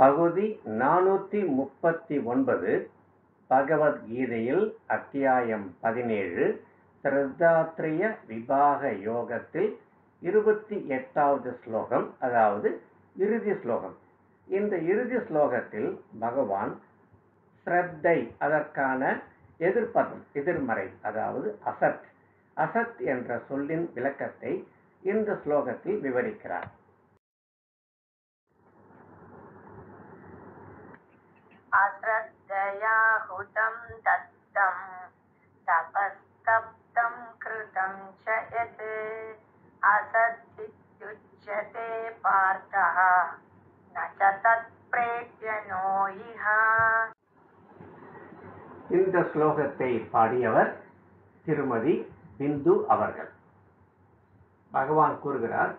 பகுதி நானூற்றி முப்பத்தி ஒன்பது பகவத்கீதையில் அத்தியாயம் பதினேழு சிரத்தாத்ரிய விபாக யோகத்தில் இருபத்தி எட்டாவது ஸ்லோகம் அதாவது இறுதி ஸ்லோகம். இந்த இறுதி ஸ்லோகத்தில் பகவான் ஸ்ரத்தை அதற்கான எதிர்ப்பதம் எதிர்மறை அதாவது அசத் அசத் என்ற சொல்லின் விளக்கத்தை இந்த ஸ்லோகத்தில் விவரிக்கிறார். अश्रद्धया हुतं दत्तं तपस्तप्तं कृतं च यत् असदित्युच्यते पार्थः न च तत्प्रेत्यनो इह இந்த ஸ்லோகத்தை பாடியவர் திருமதி பிந்து அவர்கள் பகவான் கூறுகிறார்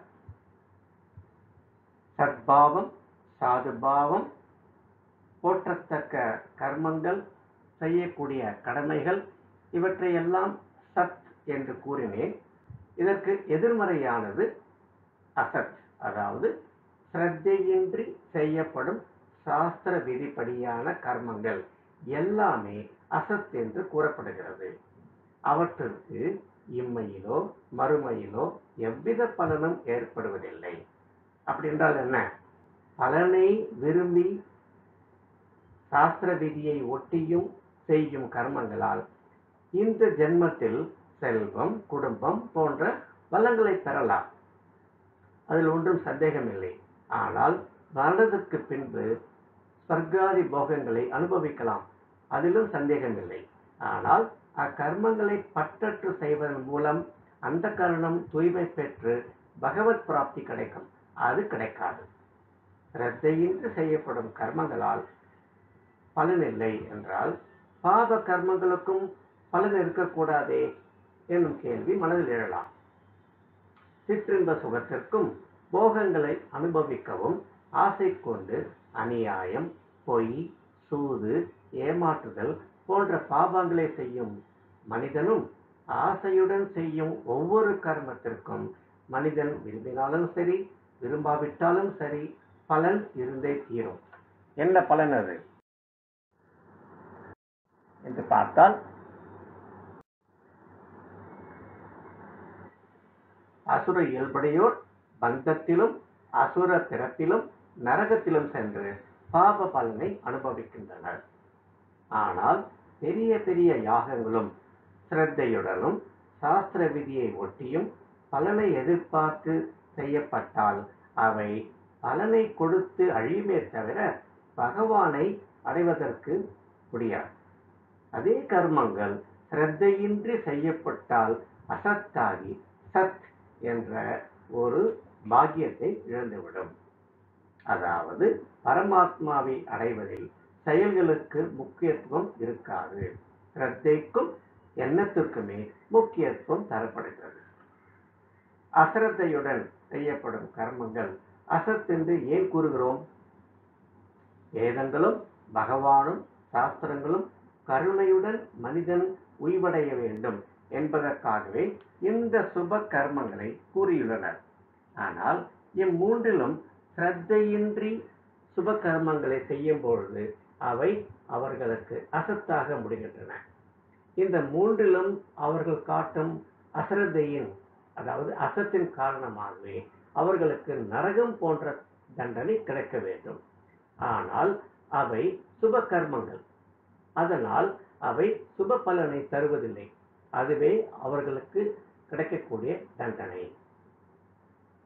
சத்பாவம் சாதுபாவம் போற்றத்தக்க கர்மங்கள் செய்யக்கூடிய கடமைகள் இவற்றையெல்லாம் சத் என்று கூறினேன். இதற்கு எதிர்மறையானது அசத் அதாவது சிரத்தையின்றி செய்யப்படும் சாஸ்திர விதிப்படியான கர்மங்கள் எல்லாமே அசத் என்று கூறப்படுகிறது. அவற்றிற்கு இம்மையிலோ மறுமையிலோ எவ்வித பலனும் ஏற்படுவதில்லை. அப்படி என்றால் என்ன? பலனை விரும்பி சாஸ்திர விதியை ஒட்டியும் செய்யும் கர்மங்களால் இந்த ஜென்மத்தில் செல்வம் குடும்பம் போன்ற வளங்களை பெறலாம். அதில் ஒன்றும் சந்தேகமில்லை. ஆனால் மரணத்துக்கு பின்பு ஸ்வர்காதி போகங்களை அனுபவிக்கலாம். அதிலும் சந்தேகமில்லை. ஆனால் அக்கர்மங்களை பற்றற்று செய்வதன் மூலம் அந்த கரணம் தூய்மை பெற்று பகவத் பிராப்தி கிடைக்கும். அது கிடைக்காது. ரத்தையின்றி செய்யப்படும் கர்மங்களால் பலன் இல்லை என்றால் பாப கர்மங்களுக்கும் பலன் இருக்கக்கூடாதே என்னும் கேள்வி மனதில் எழலாம். சிற்றின்ப சுகத்திற்கும் போகங்களை அனுபவிக்கவும் ஆசை கொண்டு அநியாயம் பொய் சூது ஏமாற்றுதல் போன்ற பாபங்களை செய்யும் மனிதனும் ஆசையுடன் செய்யும் ஒவ்வொரு கர்மத்திற்கும் மனிதன் விரும்பினாலும் சரி விரும்பாவிட்டாலும் சரி பலன் இருந்தே தீரும். என்ன பலன் அது? என்று பார்த்தால் அசுர இயல்புடையோர் பந்தத்திலும் அசுர பிறப்பிலும் நரகத்திலும் சென்று பாப பலனை அனுபவிக்கின்றனர். ஆனால் பெரிய பெரிய யாகங்களும் சிரத்தையுடனும் சாஸ்திர விதியை ஒட்டியும் பலனை எதிர்பார்த்து செய்யப்பட்டால் அவை பலனை கொடுத்து அழியுமே தவிர பகவானை அடைவதற்கு முடியாது. அதே கர்மங்கள் சிரத்தையின்றி செய்யப்பட்டால் அசத்தாகி சத் என்ற ஒரு பாக்கியத்தை இழந்துவிடும். அதாவது பரமாத்மாவை அடைவதில் செயல்களுக்கு முக்கியத்துவம் இருக்காது. சிரத்தைக்கும் எண்ணத்திற்குமே முக்கியத்துவம் தரப்படுகிறது. அசிரத்தையுடன் செய்யப்படும் கர்மங்கள் அசத் என்று ஏன் கூறுகிறோம்? வேதங்களும் பகவானும் சாஸ்திரங்களும் கருணையுடன் மனிதன் உய்வடைய வேண்டும் என்பதற்காகவே இந்த சுப கர்மங்களை கூறியுள்ளனர். ஆனால் இம்மூன்றிலும் சிரத்தையின்றி சுப கர்மங்களை செய்யும் பொழுது அவை அவர்களுக்கு அசத்தாக முடிகின்றன. இந்த மூன்றிலும் அவர்கள் காட்டும் அசிரத்தையின் அதாவது அசத்தின் காரணமாகவே அவர்களுக்கு நரகம் போன்ற தண்டனை கிடைக்க வேண்டும். ஆனால் அவை சுப கர்மங்கள். அதனால் அவை சுப பலனை தருவதில்லை. அதுவே அவர்களுக்கு கிடைக்கக்கூடிய தண்டனை.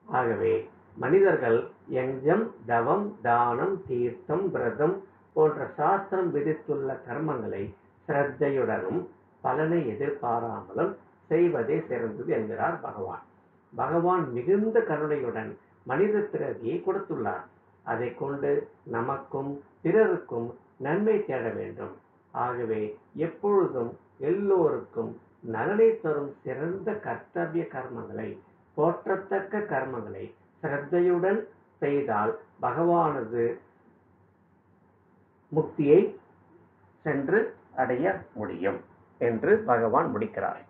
ஆகவே மனிதர்கள் யஞ்சம் தவம் தானம் தீர்த்தம் விரதம் போன்ற சாஸ்திரம் விதித்துள்ள கர்மங்களை சிரத்தையுடனும் பலனை எதிர்பாராமலும் செய்வதே சிறந்தது என்கிறார் பகவான். பகவான் மிகுந்த கருணையுடன் மனித பிறவியை கொடுத்துள்ளார். அதை கொண்டு நமக்கும் பிறருக்கும் நன்மை தேட வேண்டும். ஆகவே எப்பொழுதும் எல்லோருக்கும் நலனை தரும் சிறந்த கர்த்தவிய கர்மங்களை போற்றத்தக்க கர்மங்களை சிரத்தையுடன் செய்தால் பகவானது முக்தியை சென்று அடைய முடியும் என்று பகவான் முடிக்கிறார்.